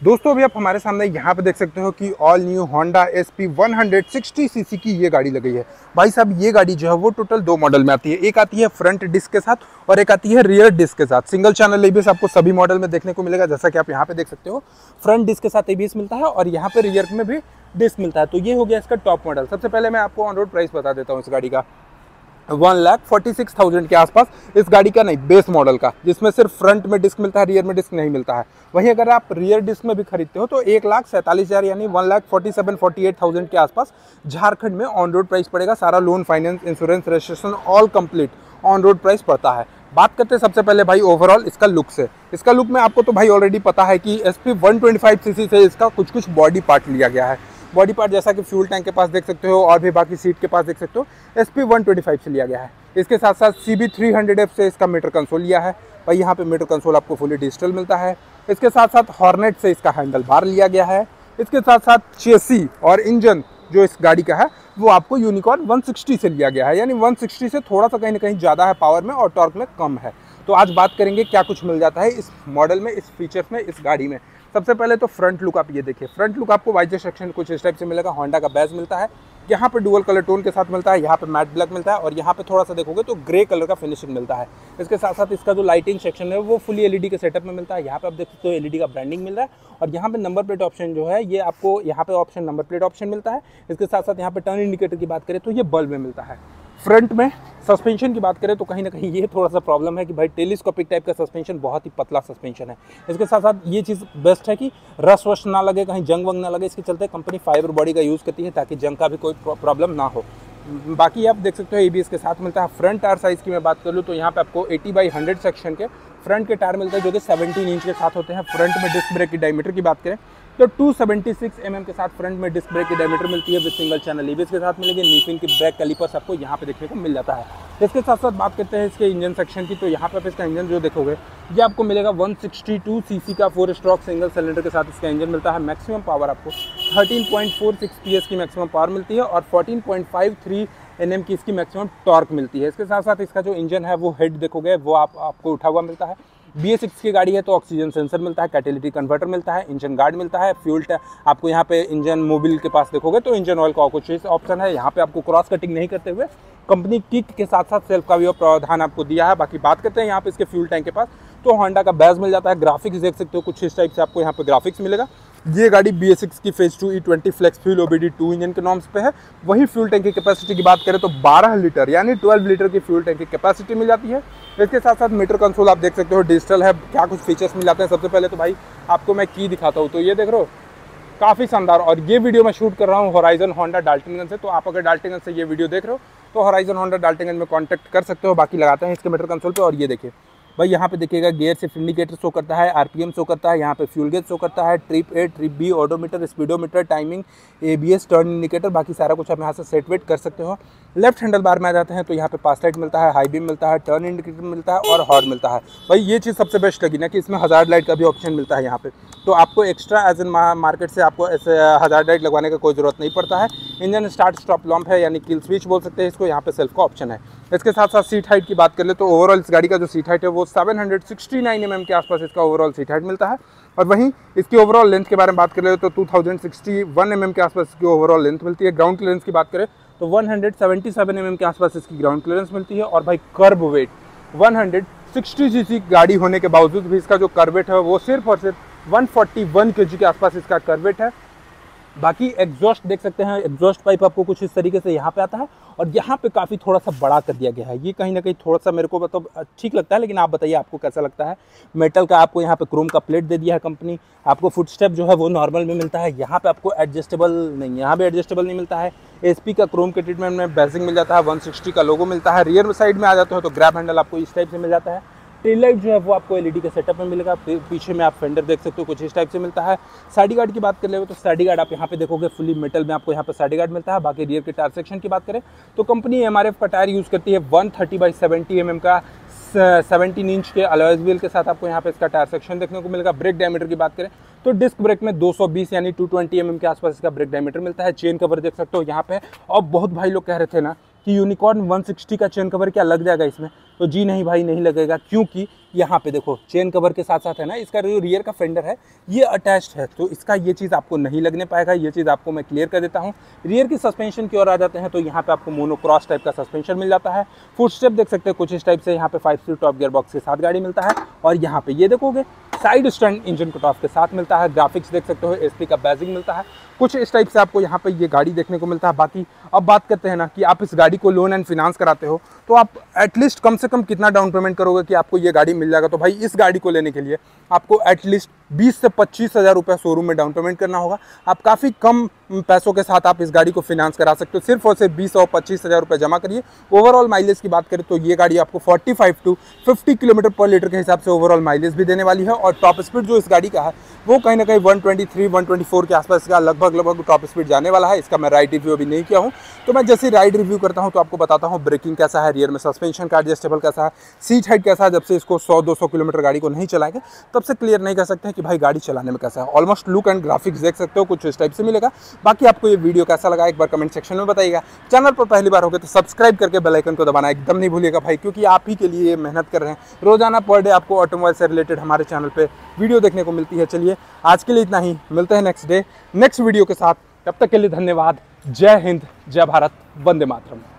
दोस्तों, अभी आप हमारे सामने यहाँ पे देख सकते हो कि all new Honda S P one CC की ये गाड़ी लगी है। भाई साहब, ये गाड़ी जो है वो टोटल दो मॉडल में आती है। एक आती है फ्रंट डिस्क के साथ और एक आती है रियर डिस्क के साथ। सिंगल चैनल एबीएस आपको सभी मॉडल में देखने को मिलेगा, जैसा कि आप यहाँ पे देख सकते हो। फ्रंट डिस्क के साथ एबीएस मिलता है और यहाँ पे रियर में भी डिस्क मिलता है। तो ये हो गया इसका टॉप मॉडल सबसे पहले मैं आपको ऑन रोड प्राइस बता देता हूँ इस गाड़ी का। One lakh forty six thousand के आसपास इस गाड़ी का नहीं, बेस मॉडल का, जिसमें सिर्फ़ फ्रंट में डिस्क मिलता है, रियर में डिस्क नहीं मिलता है। वहीं अगर आप रियर डिस्क में भी खरीदते हो तो एक लाख सैंतालीस हज़ार यानी one lakh forty seven, forty eight thousand के आसपास झारखंड में ऑन रोड प्राइस पड़ेगा। सारा loan finance insurance registration all complete on road price पड़ता है। बात करते हैं सबसे पहले भाई ओवरऑल इसका लुक से। इसका लुक में आपको तो भाई ऑलरेडी पता है कि S P one twenty five C C से इसका कुछ कुछ बॉडी पार्ट लिया गया है। बॉडी पार्ट जैसा कि फ्यूल टैंक के पास देख सकते हो और भी बाकी सीट के पास देख सकते हो एस पी से लिया गया है। इसके साथ साथ सी बी से इसका मीटर कंसोल लिया है। भाई, यहाँ पर मीटर कंसोल आपको फुली डिजिटल मिलता है। इसके साथ साथ हॉर्नेट से इसका हैंडल बार लिया गया है। इसके साथ साथ चेसी और इंजन जो इस गाड़ी का है, वो आपको यूनिकॉर्न 160 से लिया गया है। यानी 160 से थोड़ा सा कहीं ना कहीं ज़्यादा है पावर में और टॉर्क में कम है। तो आज बात करेंगे क्या कुछ मिल जाता है इस मॉडल में, इस फीचर्स में, इस गाड़ी में। सबसे पहले तो फ्रंट लुक आप ये देखिए। फ्रंट लुक आपको वाइजर सेक्शन कुछ इस टाइप से मिलेगा। होंडा का बैज मिलता है। यहाँ पे डुअल कलर टोन के साथ मिलता है, यहाँ पे मैट ब्लैक मिलता है और यहाँ पे थोड़ा सा देखोगे तो ग्रे कलर का फिनिशिंग मिलता है। इसके साथ साथ इसका जो लाइटिंग सेक्शन है, वो फुली एलईडी के सेटअप में मिलता है। यहाँ पे आप देख सकते हो एलईडी का ब्रांडिंग मिल रहा है और यहाँ पे नंबर प्लेट ऑप्शन जो है, ये आपको यहाँ पे ऑप्शन नंबर प्लेट ऑप्शन मिलता है। इसके साथ साथ यहाँ पे टर्न इंडिकेटर की बात करें तो ये बल्ब में मिलता है। फ्रंट में सस्पेंशन की बात करें तो कहीं ना कहीं ये थोड़ा सा प्रॉब्लम है कि भाई टेलीस्कोपिक टाइप का सस्पेंशन बहुत ही पतला सस्पेंशन है। इसके साथ साथ ये चीज़ बेस्ट है कि रस वश ना लगे, कहीं जंग वंग ना लगे, इसके चलते कंपनी फाइबर बॉडी का यूज़ करती है ताकि जंग का भी कोई प्रॉब्लम ना हो। बाकी आप देख सकते हो ए के साथ मिलता है। फ्रंट टायर साइज़ की मैं बात कर लूँ तो यहाँ पे आपको 80 बाई 100 सेक्शन के फ्रंट के टायर मिलते हैं जो कि 17 इंच के साथ होते हैं। फ्रंट में डिस्क ब्रेक की डायमीटर की बात करें तो 276 mm के साथ फ्रंट में डिस्क ब्रेक की डायमीटर मिलती है विद सिंगल चैनल ईबीएस के साथ मिलेगी नीफिंग की ब्रेक कैलिपर्स आपको यहाँ पे देखने को मिल जाता है। इसके साथ साथ बात करते हैं इसके इंजन सेक्शन की तो यहाँ पे आप इसका इंजन जो देखोगे, ये आपको मिलेगा 162 सीसी का फोर स्ट्रॉक सिंगल सिलेंडर के साथ इसका इंजन मिलता है। मैक्सिमम पावर आपको 13.46 पीएस की मैक्सिमम पावर मिलती है और 14.53 एनएम की इसकी मैक्सिमम टॉर्क मिलती है। इसके साथ साथ इसका जो इंजन है, वो हेड देखोगे, वो आप, आपको उठा हुआ मिलता है। बी एस की गाड़ी है तो ऑक्सीजन सेंसर मिलता है कैटेलिटी कन्वर्टर मिलता है इंजन गार्ड मिलता है फ्यूल आपको यहाँ पे इंजन मोबिल के पास देखोगे तो इंजन ऑयल का कुछ ऑप्शन है। यहाँ पे आपको क्रॉस कटिंग नहीं करते हुए कंपनी किट के साथ साथ सेल्फ का भी प्रावधान आपको दिया है। बाकी बात करते हैं यहाँ पे इसके फ्यूल टैंक के पास। तो होंडा का बैज मिल जाता है ग्राफिक्स देख सकते हो, कुछ इस टाइप से आपको यहाँ पे ग्राफिक्स मिलेगा। ये गाड़ी बी एस की phase two E twenty flex fuel OBD two engine के नॉर्म्स पे है। वही फ्यूल टैंक की कैपेसिटी की बात करें तो 12 लीटर यानी 12 लीटर की फ्यूल टैंक की कैपेसिटी मिल जाती है। इसके साथ साथ मीटर कंसोल आप देख सकते हो डिजिटल है, क्या कुछ फीचर्स मिल जाते हैं। सबसे पहले तो भाई, आपको मैं की दिखाता हूँ। तो ये देख रहे काफ़ी शानदार। और ये वीडियो मैं शूट कर रहा हूँ होराइजन होंडा डाल्टनगंज से। तो आप अगर डाल्टनगंज से ये वीडियो देख रहे हो तो होराइजन होंडा डाल्टनगंज में कॉन्टैक्ट कर सकते हो। बाकी लगाते हैं इसके मीटर कंसोल पर और ये देखिए भाई, यहाँ पे देखिएगा गियर सिर्फ़ इंडिकेटर शो करता है आरपीएम शो करता है, यहाँ पे फ्यूल गेज शो करता है trip A trip B odometer speedometer timing ABS turn indicator बाकी सारा कुछ आप यहाँ से सेट वेट कर सकते हो। लेफ़्ट हैंडल बार में आ जाते हैं तो यहाँ पे पास लाइट मिलता है हाई बीम मिलता है टर्न इंडिकेटर मिलता है और हॉर्न मिलता है। भाई, ये चीज़ सबसे बेस्ट लगी ना कि इसमें हज़ार लाइट का भी ऑप्शन मिलता है यहाँ पे। तो आपको एक्स्ट्रा एज इन मार्केट से आपको ऐसे हज़ार लाइट लगवाने का कोई ज़रूरत नहीं पड़ता है। इंजन स्टार्ट स्टॉप लॉम्प है, यानी किल स्विच बोल सकते हैं इसको, यहाँ पे सेल्फ का ऑप्शन है। इसके साथ साथ सीट हाइट की बात कर ले तो ओवरऑल इस गाड़ी का जो सीट हाइट है वो 769 mm के आसपास इसका ओवरऑल सीट हाइट मिलता है। और वहीं इसकी ओवरऑल लेंथ के बारे में बात कर ले तो 2061 mm के आसपास इसकी ओवरऑल लेंथ मिलती है। ग्राउंड क्लियरेंस की बात करें तो 177 mm के आसपास इसकी ग्राउंड क्लियरेंस मिलती है और भाई कर्ब वेट 160 सीसी गाड़ी होने के बावजूद भी इसका जो कर्वेट है वो सिर्फ़ और सिर्फ़ 141 केजी के आसपास इसका कर्वेट है। बाकी एग्जॉस्ट देख सकते हैं एग्जॉस्ट पाइप आपको कुछ इस तरीके से यहाँ पे आता है और यहाँ पे काफ़ी थोड़ा सा बड़ा कर दिया गया है। ये कहीं ना कहीं थोड़ा सा मेरे को मतलब ठीक लगता है, लेकिन आप बताइए आपको कैसा लगता है? मेटल का आपको यहाँ पे क्रोम का प्लेट दे दिया है कंपनी। आपको फुट स्टेप जो है वो नॉर्मल में मिलता है। यहाँ पर आपको एडजस्टेबल नहीं, यहाँ पर एडजस्टेबल नहीं मिलता है। एसपी का क्रोम के ट्रीटमेंट में बेसिंग मिल जाता है, वन का लोगो मिलता है। रियर साइड में आ जाते हो तो ग्रैप हैंडल आपको इस टाइप से मिल जाता है। टेल लाइट जो है वो आपको एलईडी के सेटअप में मिलेगा। पीछे में आप फेंडर देख सकते हो, कुछ इस टाइप से मिलता है। साइड गार्ड की बात कर ले तो साइड गार्ड आप यहाँ पे देखोगे फुली मेटल में आपको यहाँ पे साइड गार्ड मिलता है। बाकी रियर के टायर सेक्शन की बात करें तो कंपनी एमआरएफ का टायर यूज़ करती है one thirty by seventy M का सेवेंटीन इंच के अलॉयज व्हील के साथ आपको यहाँ पे इसका टायर सेक्शन देखने को मिलेगा। ब्रेक डायमीटर की बात करें तो डिस्क ब्रेक में 220 यानी 220 एम के आसपास इसका ब्रेक डायमीटर मिलता है। चेन कवर देख सकते हो यहाँ पे। और बहुत भाई लोग कह रहे थे ना कि यूनिकॉर्न 160 का चेन कवर क्या लग जाएगा इसमें? तो जी नहीं भाई, नहीं लगेगा, क्योंकि यहाँ पे देखो चेन कवर के साथ साथ है ना, इसका जो रियर का फेंडर है, ये अटैच्ड है तो इसका ये चीज़ आपको नहीं लगने पाएगा, ये चीज़ आपको मैं क्लियर कर देता हूँ। रियर की सस्पेंशन की ओर आ जाते हैं तो यहाँ पे आपको मोनोक्रॉस टाइप का सस्पेंशन मिल जाता है। फुट स्टेप देख सकते हैं, कुछ इस टाइप से यहाँ पे five speed top gear box के साथ गाड़ी मिलता है, और यहाँ पे ये देखोगे side stand engine cut off के साथ मिलता है ग्राफिक्स देख सकते हो एसपी का बैजिंग मिलता है। कुछ इस टाइप से आपको यहाँ पे ये गाड़ी देखने को मिलता है। बाकी अब बात करते हैं ना कि आप इस गाड़ी को लोन एंड फिनांस कराते हो तो आप एटलीस्ट कम से कम कितना डाउन पेमेंट करोगे कि आपको ये गाड़ी मिल जाएगा? तो भाई इस गाड़ी को लेने के लिए आपको एटलीस्ट बीस से पच्चीस हज़ार रुपये शोरूम में डाउन पेमेंट करना होगा। आप काफ़ी कम पैसों के साथ आप इस गाड़ी को फिनांस करा सकते हो। सिर्फ़ और सिर्फ़ बीस और पच्चीस हज़ार रुपये जमा करिए। ओवरऑल माइलेज की बात करें तो ये गाड़ी आपको 45 टू 50 किलोमीटर पर लीटर के हिसाब से ओवरऑल माइलेज भी देने वाली है और टॉप स्पीड जो इस गाड़ी का है, वो कहीं ना कहीं 123 124 के आसपास का लगभग लगभग टॉप स्पीड जाने वाला है। इसका मैं राइड रिव्यू अभी नहीं किया हूँ। तो मैं जैसे राइड रिव्यू करता हूँ तो आपको बताता हूँ ब्रेकिंग कैसा है रियर में सस्पेंशन का एडजस्टेबल कैसा है सीट हाइट कैसा है, जब से इसको सौ, दो किलोमीटर गाड़ी को नहीं चलाएँगे, तब से क्लियर नहीं कर सकते हैं कि भाई गाड़ी चलाने में कैसा है। ऑलमोस्ट लुक एंड ग्राफिक्स देख सकते हो, कुछ इस टाइप से मिलेगा। बाकी आपको ये वीडियो कैसा लगा, एक बार कमेंट सेक्शन में बताइएगा। चैनल पर पहली बार हो गए तो सब्सक्राइब करके बेल आइकन को दबाना एकदम नहीं भूलिएगा भाई, क्योंकि आप ही के लिए मेहनत कर रहे हैं। रोज़ाना पर डे आपको ऑटोमोबाइल से रिलेटेड हमारे चैनल पर वीडियो देखने को मिलती है। चलिए, आज के लिए इतना ही। मिलते हैं नेक्स्ट डे नेक्स्ट वीडियो के साथ। तब तक के लिए धन्यवाद। जय हिंद, जय भारत, वंदे मातरम।